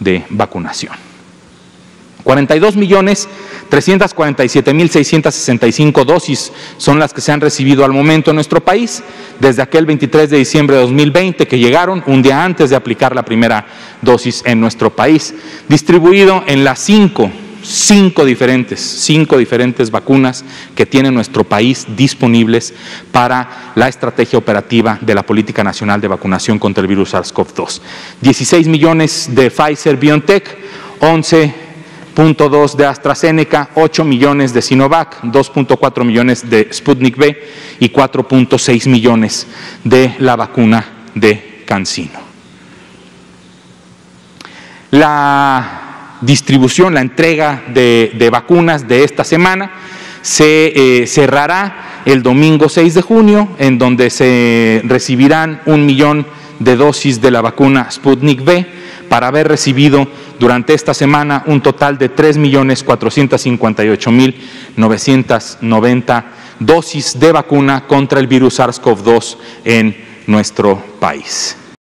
de vacunación. 42 millones 347 mil 665 dosis son las que se han recibido al momento en nuestro país, desde aquel 23 de diciembre de 2020 que llegaron, un día antes de aplicar la primera dosis en nuestro país, distribuido en las cinco cinco diferentes, cinco diferentes vacunas que tiene nuestro país disponibles para la estrategia operativa de la Política Nacional de Vacunación contra el virus SARS-CoV-2. 16 millones de Pfizer BioNTech, 11.2 de AstraZeneca, 8 millones de Sinovac, 2.4 millones de Sputnik V y 4.6 millones de la vacuna de CanSino. La distribución, la entrega de, vacunas de esta semana se eh, cerrará el domingo 6 de junio, en donde se recibirán un millón de dosis de la vacuna Sputnik V para haber recibido durante esta semana un total de 3.458.990 dosis de vacuna contra el virus SARS-CoV-2 en nuestro país.